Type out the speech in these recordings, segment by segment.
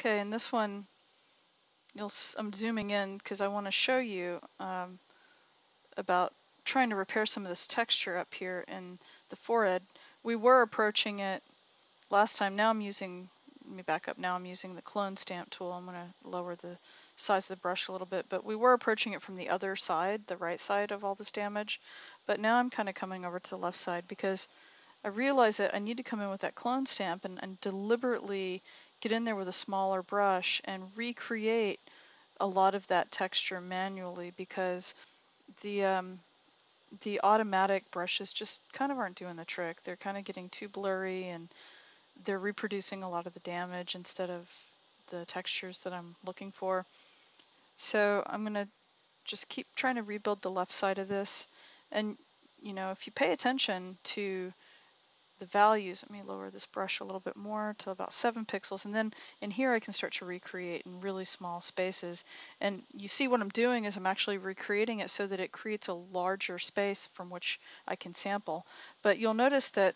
Okay, and this one, you'll, I'm zooming in because I want to show you um, about trying to repair some of this texture up here in the forehead. We were approaching it last time. Now I'm using, let me back up. Now I'm using the clone stamp tool. I'm going to lower the size of the brush a little bit, but we were approaching it from the other side, the right side of all this damage. But now I'm kind of coming over to the left side because I realize that I need to come in with that clone stamp and, and deliberately get in there with a smaller brush and recreate a lot of that texture manually because the um, the automatic brushes just kind of aren't doing the trick. They're kind of getting too blurry and they're reproducing a lot of the damage instead of the textures that I'm looking for. So I'm going to just keep trying to rebuild the left side of this. And, you know, if you pay attention to the values, let me lower this brush a little bit more to about seven pixels. And then in here, I can start to recreate in really small spaces. And you see what I'm doing is I'm actually recreating it so that it creates a larger space from which I can sample. But you'll notice that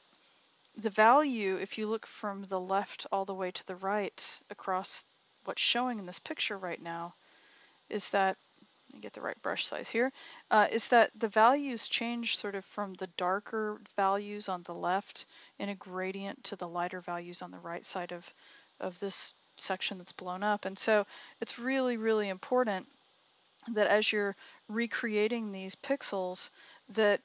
the value, if you look from the left all the way to the right across what's showing in this picture right now, is that get the right brush size here, uh, is that the values change sort of from the darker values on the left in a gradient to the lighter values on the right side of, of this section that's blown up. And so it's really, really important that as you're recreating these pixels, that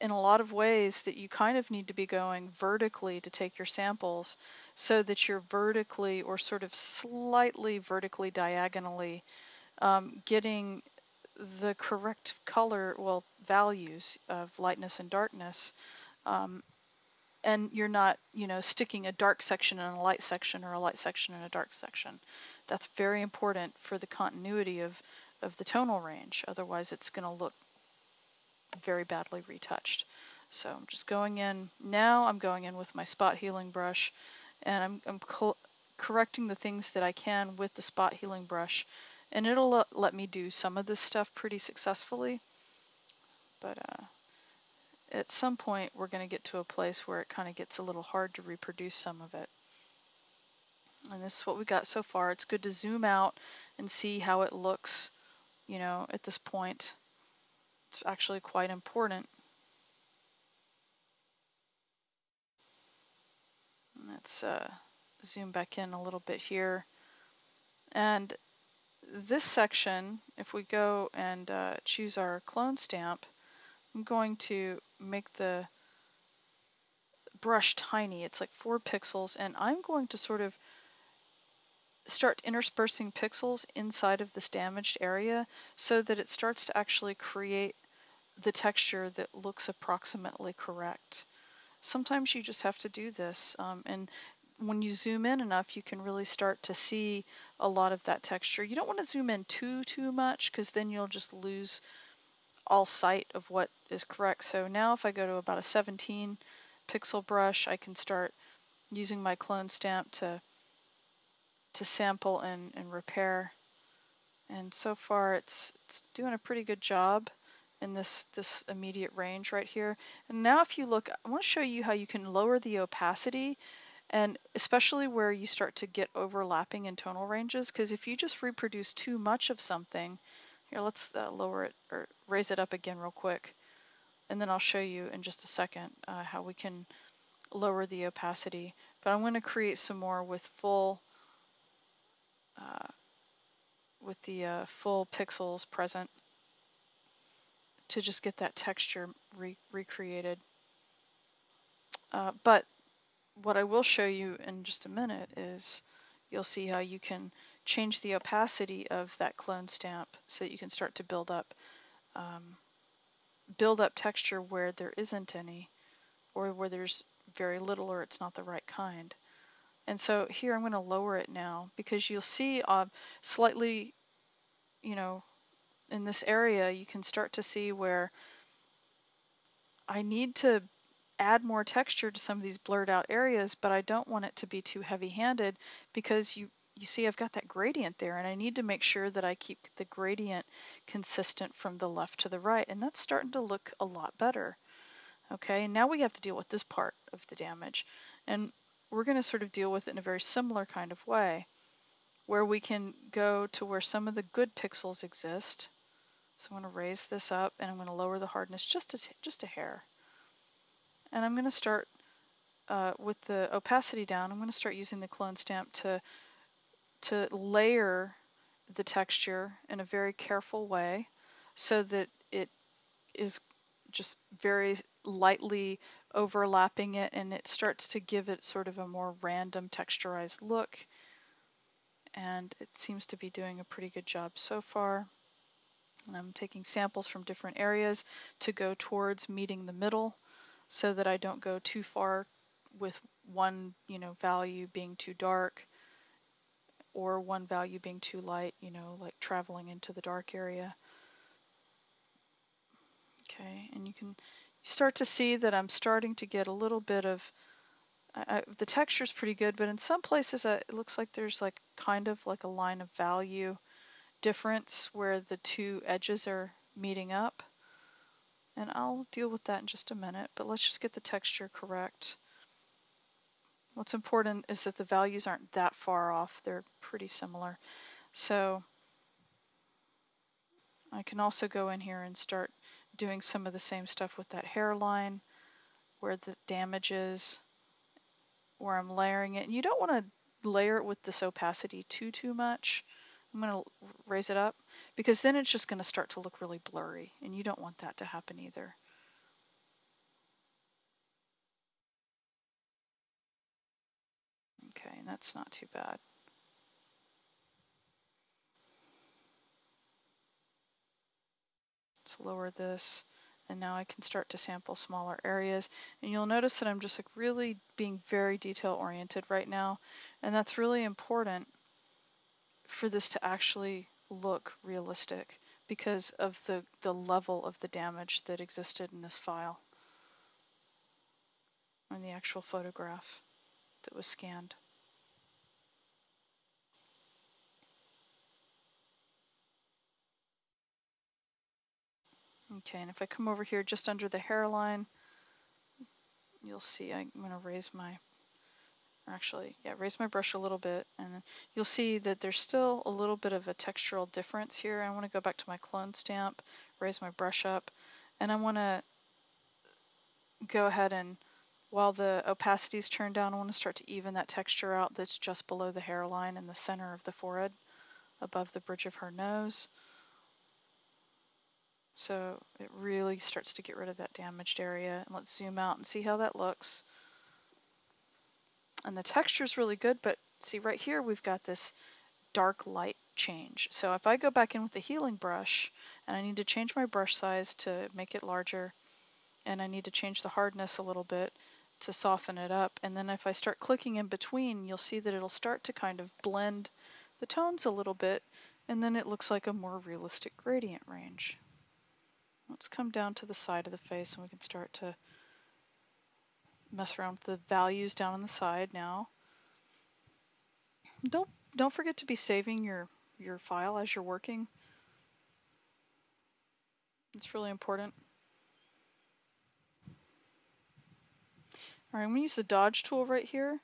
in a lot of ways that you kind of need to be going vertically to take your samples so that you're vertically or sort of slightly vertically diagonally um, getting the correct color, well, values of lightness and darkness. Um, and you're not, you know, sticking a dark section in a light section or a light section in a dark section. That's very important for the continuity of, of the tonal range. Otherwise, it's going to look very badly retouched. So I'm just going in. Now I'm going in with my spot healing brush and I'm, I'm correcting the things that I can with the spot healing brush and it'll let me do some of this stuff pretty successfully. But uh, at some point, we're going to get to a place where it kind of gets a little hard to reproduce some of it. And this is what we got so far. It's good to zoom out and see how it looks, you know, at this point. It's actually quite important. Let's uh, zoom back in a little bit here. And this section, if we go and uh, choose our clone stamp, I'm going to make the brush tiny. It's like four pixels, and I'm going to sort of start interspersing pixels inside of this damaged area so that it starts to actually create the texture that looks approximately correct. Sometimes you just have to do this, um, and when you zoom in enough, you can really start to see a lot of that texture. You don't want to zoom in too, too much because then you'll just lose all sight of what is correct. So now if I go to about a 17 pixel brush, I can start using my clone stamp to to sample and, and repair. And so far it's, it's doing a pretty good job in this, this immediate range right here. And now if you look, I want to show you how you can lower the opacity and especially where you start to get overlapping in tonal ranges because if you just reproduce too much of something here let's uh, lower it or raise it up again real quick and then I'll show you in just a second uh, how we can lower the opacity. But I'm going to create some more with full uh, with the uh, full pixels present to just get that texture re recreated. Uh, but what I will show you in just a minute is you'll see how you can change the opacity of that clone stamp so that you can start to build up um, build up texture where there isn't any or where there's very little or it's not the right kind. And so here I'm going to lower it now because you'll see uh, slightly, you know, in this area you can start to see where I need to add more texture to some of these blurred out areas, but I don't want it to be too heavy handed because you, you see I've got that gradient there and I need to make sure that I keep the gradient consistent from the left to the right and that's starting to look a lot better. Okay, now we have to deal with this part of the damage and we're going to sort of deal with it in a very similar kind of way. where we can go to where some of the good pixels exist. So I'm going to raise this up and I'm going to lower the hardness just a, just a hair. And I'm going to start uh, with the opacity down. I'm going to start using the clone stamp to, to layer the texture in a very careful way so that it is just very lightly overlapping it and it starts to give it sort of a more random texturized look and it seems to be doing a pretty good job so far. And I'm taking samples from different areas to go towards meeting the middle so that I don't go too far with one you know value being too dark or one value being too light, you know, like traveling into the dark area. Okay, and you can start to see that I'm starting to get a little bit of, I, the texture is pretty good, but in some places uh, it looks like there's like kind of like a line of value difference where the two edges are meeting up. And I'll deal with that in just a minute, but let's just get the texture correct. What's important is that the values aren't that far off. They're pretty similar. So I can also go in here and start doing some of the same stuff with that hairline where the damage is, where I'm layering it. And you don't want to layer it with this opacity too, too much. I'm going to raise it up because then it's just going to start to look really blurry and you don't want that to happen either. Okay, and that's not too bad. Let's lower this and now I can start to sample smaller areas. And you'll notice that I'm just like really being very detail oriented right now. And that's really important for this to actually look realistic because of the, the level of the damage that existed in this file in the actual photograph that was scanned. Okay, and if I come over here just under the hairline, you'll see I'm going to raise my, actually, yeah, raise my brush a little bit, and you'll see that there's still a little bit of a textural difference here. I want to go back to my clone stamp, raise my brush up, and I want to go ahead and, while the opacity is turned down, I want to start to even that texture out that's just below the hairline in the center of the forehead, above the bridge of her nose. So it really starts to get rid of that damaged area. And let's zoom out and see how that looks. And the texture is really good, but see right here we've got this dark light change. So if I go back in with the healing brush and I need to change my brush size to make it larger and I need to change the hardness a little bit to soften it up and then if I start clicking in between you'll see that it'll start to kind of blend the tones a little bit and then it looks like a more realistic gradient range. Let's come down to the side of the face and we can start to mess around with the values down on the side now. Don't don't forget to be saving your your file as you're working. It's really important. All right, I'm gonna use the dodge tool right here.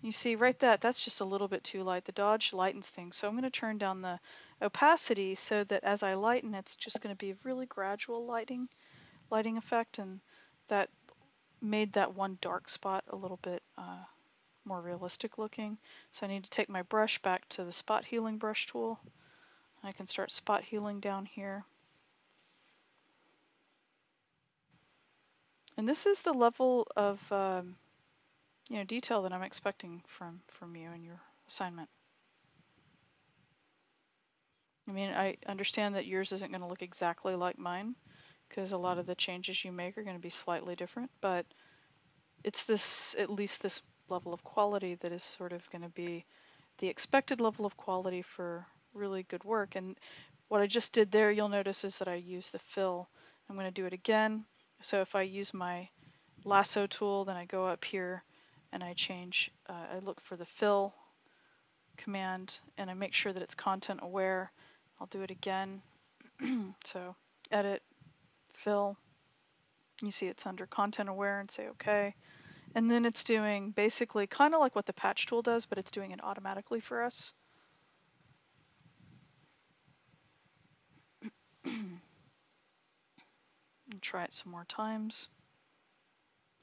You see right that, that's just a little bit too light. The dodge lightens things. So I'm going to turn down the opacity so that as I lighten, it's just going to be a really gradual lighting, lighting effect. And that made that one dark spot a little bit uh, more realistic looking. So I need to take my brush back to the spot healing brush tool. I can start spot healing down here. And this is the level of um, you know, detail that I'm expecting from, from you in your assignment. I mean, I understand that yours isn't going to look exactly like mine because a lot of the changes you make are going to be slightly different, but it's this, at least this level of quality that is sort of going to be the expected level of quality for really good work. And what I just did there, you'll notice is that I use the fill. I'm going to do it again. So if I use my lasso tool, then I go up here and I change, uh, I look for the fill command and I make sure that it's content aware. I'll do it again. so edit, fill. You see it's under content aware and say okay. And then it's doing basically kind of like what the patch tool does, but it's doing it automatically for us. try it some more times.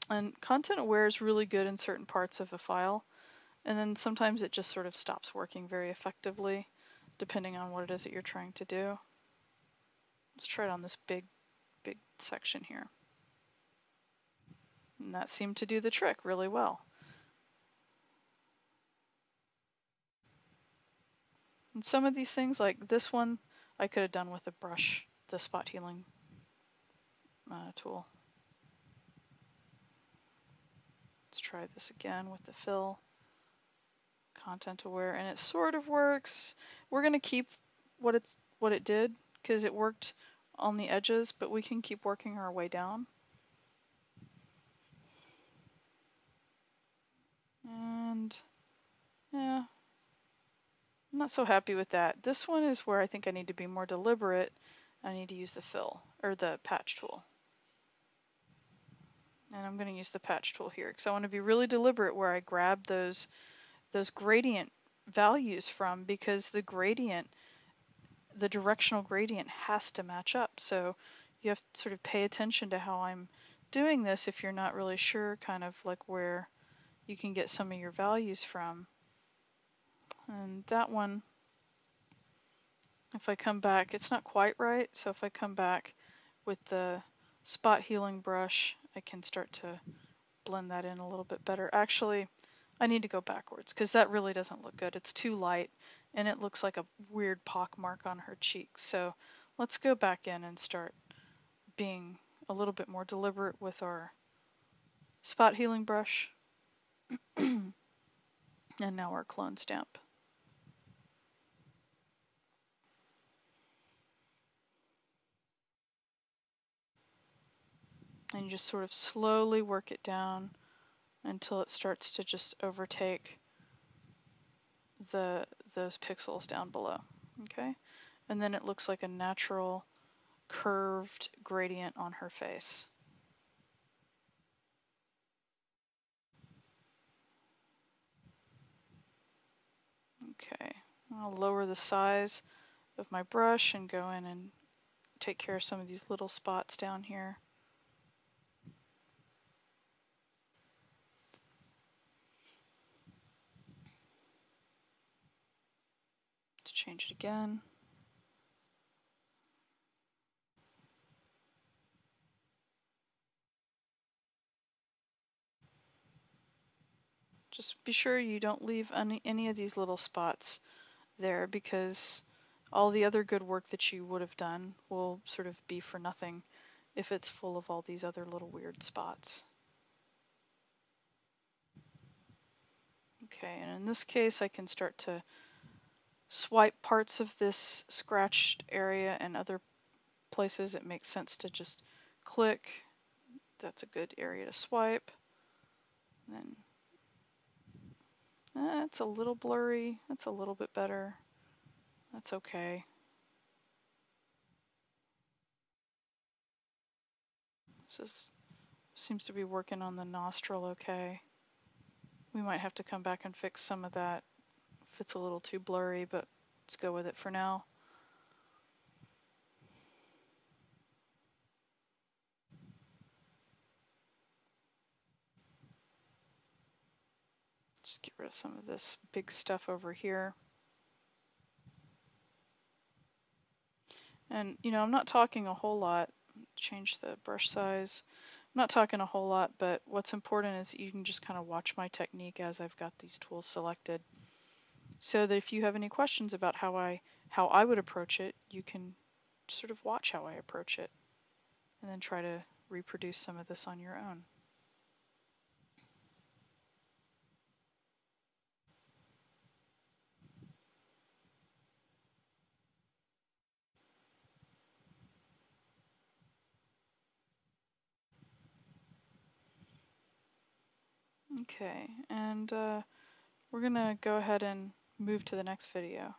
And content aware is really good in certain parts of a file. And then sometimes it just sort of stops working very effectively, depending on what it is that you're trying to do. Let's try it on this big big section here. And that seemed to do the trick really well. And some of these things, like this one, I could have done with a brush, the spot healing uh, tool. Let's try this again with the fill, content aware, and it sort of works. We're gonna keep what it's what it did because it worked on the edges, but we can keep working our way down. And yeah, I'm not so happy with that. This one is where I think I need to be more deliberate. I need to use the fill or the patch tool. And I'm going to use the patch tool here because I want to be really deliberate where I grab those those gradient values from because the gradient, the directional gradient has to match up. So you have to sort of pay attention to how I'm doing this if you're not really sure kind of like where you can get some of your values from. And that one, if I come back, it's not quite right. So if I come back with the spot healing brush, I can start to blend that in a little bit better. Actually, I need to go backwards because that really doesn't look good. It's too light and it looks like a weird pock mark on her cheek. So let's go back in and start being a little bit more deliberate with our spot healing brush. and now our clone stamp. and just sort of slowly work it down until it starts to just overtake the those pixels down below okay? And then it looks like a natural curved gradient on her face. Okay I'll lower the size of my brush and go in and take care of some of these little spots down here change it again. Just be sure you don't leave any, any of these little spots there because all the other good work that you would have done will sort of be for nothing if it's full of all these other little weird spots. Okay, and in this case I can start to swipe parts of this scratched area and other places it makes sense to just click. That's a good area to swipe. And then that's a little blurry. That's a little bit better. That's okay. This is, seems to be working on the nostril okay. We might have to come back and fix some of that if it's a little too blurry, but let's go with it for now. Just get rid of some of this big stuff over here. And, you know, I'm not talking a whole lot. Change the brush size. I'm not talking a whole lot, but what's important is you can just kind of watch my technique as I've got these tools selected so that if you have any questions about how I how I would approach it, you can sort of watch how I approach it and then try to reproduce some of this on your own. Okay, and uh, we're going to go ahead and move to the next video.